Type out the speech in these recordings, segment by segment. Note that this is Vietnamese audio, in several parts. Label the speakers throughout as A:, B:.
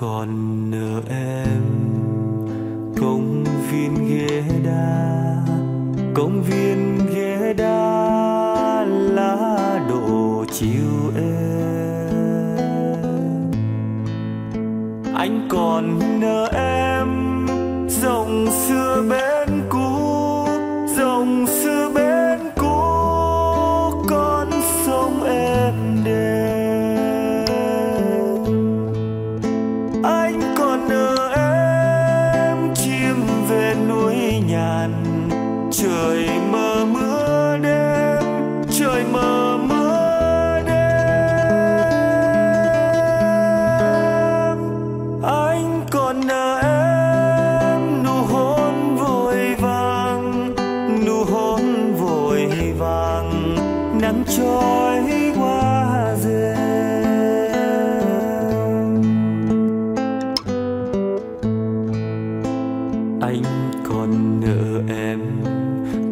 A: còn nợ em. Công viên ghế đá, công viên ghế đá lá đổ chiều em. Anh còn nợ em dòng xưa bên cũ dòng xưa and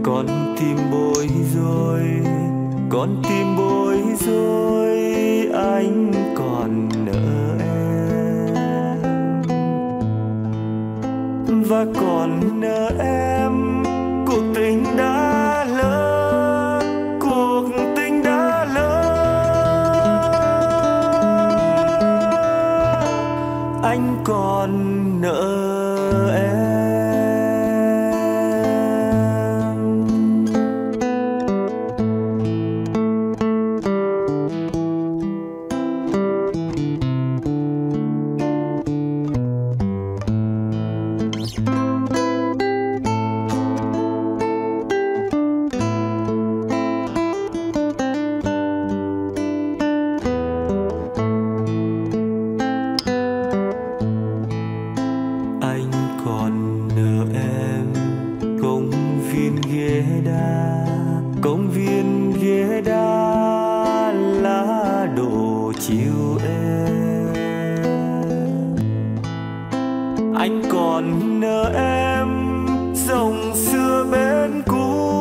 A: con tim bối rối, con tim bối rối, anh còn nợ em. Và còn nợ em. công viên ghế đá lá đổ chiều em. Anh còn nợ em, dòng xưa bên cũ.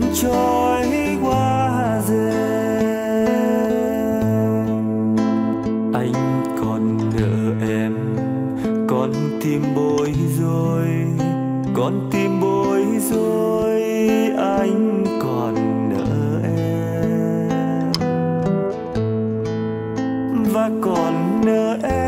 A: nắng trôi qua rừng anh còn nợ em, con tim bối rối, con tim bối rối, anh còn nợ em. Và còn nợ em.